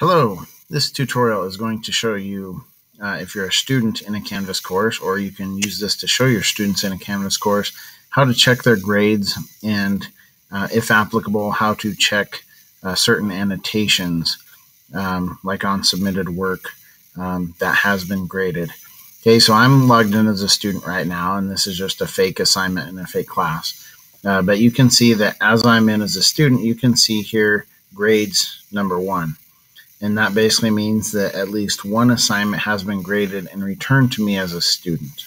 Hello, this tutorial is going to show you uh, if you're a student in a Canvas course, or you can use this to show your students in a Canvas course, how to check their grades and, uh, if applicable, how to check uh, certain annotations, um, like on submitted work um, that has been graded. Okay, so I'm logged in as a student right now, and this is just a fake assignment in a fake class. Uh, but you can see that as I'm in as a student, you can see here grades number one. And that basically means that at least one assignment has been graded and returned to me as a student.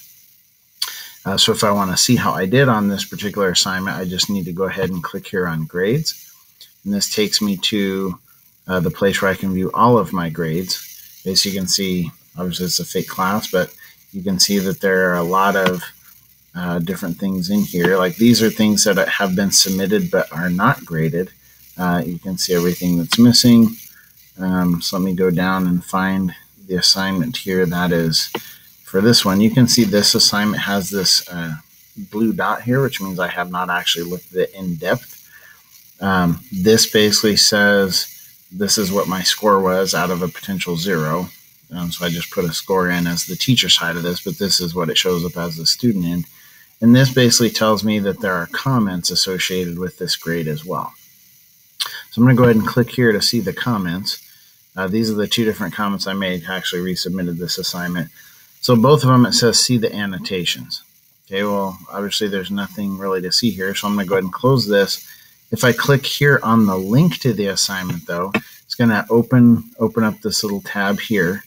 Uh, so if I want to see how I did on this particular assignment, I just need to go ahead and click here on grades. And this takes me to uh, the place where I can view all of my grades. As you can see, obviously it's a fake class, but you can see that there are a lot of uh, different things in here. Like these are things that have been submitted but are not graded. Uh, you can see everything that's missing. Um, so let me go down and find the assignment here. That is for this one. You can see this assignment has this uh, blue dot here, which means I have not actually looked at it in depth. Um, this basically says this is what my score was out of a potential zero. Um, so I just put a score in as the teacher side of this, but this is what it shows up as the student end. And this basically tells me that there are comments associated with this grade as well. So I'm going to go ahead and click here to see the comments. Uh, these are the two different comments I made. I actually resubmitted this assignment. So both of them, it says see the annotations. Okay, well, obviously there's nothing really to see here. So I'm going to go ahead and close this. If I click here on the link to the assignment, though, it's going to open, open up this little tab here.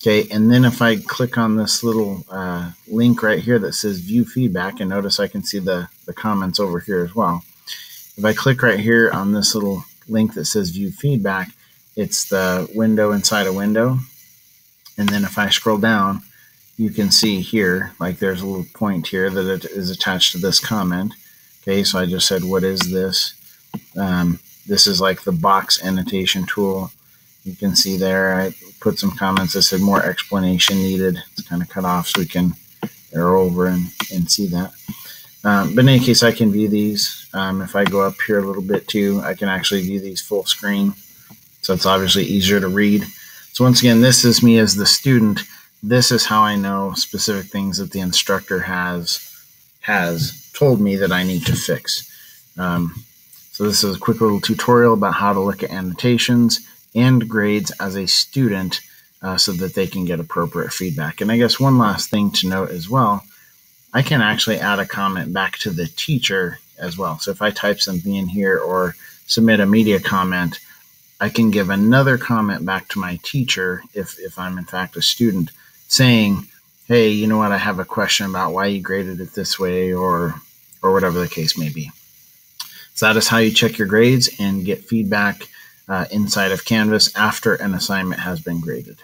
Okay, and then if I click on this little uh, link right here that says view feedback, and notice I can see the, the comments over here as well. If I click right here on this little link that says view feedback, it's the window inside a window. And then if I scroll down, you can see here, like there's a little point here that it is attached to this comment. Okay, so I just said, what is this? Um, this is like the box annotation tool. You can see there, I put some comments that said more explanation needed. It's kind of cut off so we can arrow over and, and see that. Um, but in any case, I can view these. Um, if I go up here a little bit too, I can actually view these full screen. So it's obviously easier to read. So once again, this is me as the student. This is how I know specific things that the instructor has has told me that I need to fix. Um, so this is a quick little tutorial about how to look at annotations and grades as a student uh, so that they can get appropriate feedback. And I guess one last thing to note as well, I can actually add a comment back to the teacher as well. So if I type something in here or submit a media comment, I can give another comment back to my teacher if, if I'm in fact a student saying, hey, you know what, I have a question about why you graded it this way or or whatever the case may be. So that is how you check your grades and get feedback uh, inside of Canvas after an assignment has been graded.